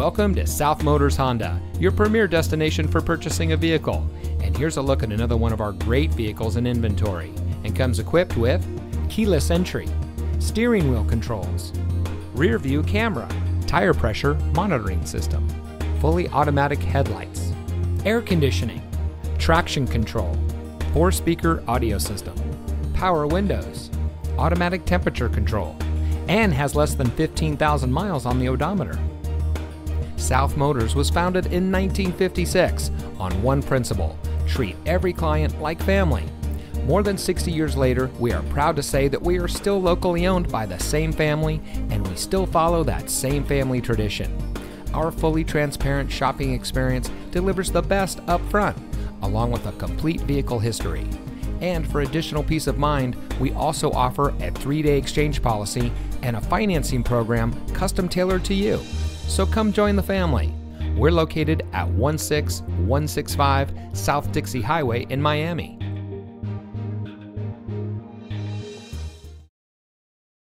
Welcome to South Motors Honda, your premier destination for purchasing a vehicle. And here's a look at another one of our great vehicles in inventory and comes equipped with keyless entry, steering wheel controls, rear view camera, tire pressure monitoring system, fully automatic headlights, air conditioning, traction control, four speaker audio system, power windows, automatic temperature control, and has less than 15,000 miles on the odometer. South Motors was founded in 1956 on one principle treat every client like family. More than 60 years later, we are proud to say that we are still locally owned by the same family and we still follow that same family tradition. Our fully transparent shopping experience delivers the best up front, along with a complete vehicle history. And for additional peace of mind, we also offer a three day exchange policy and a financing program custom tailored to you. So come join the family. We're located at 16165 South Dixie Highway in Miami.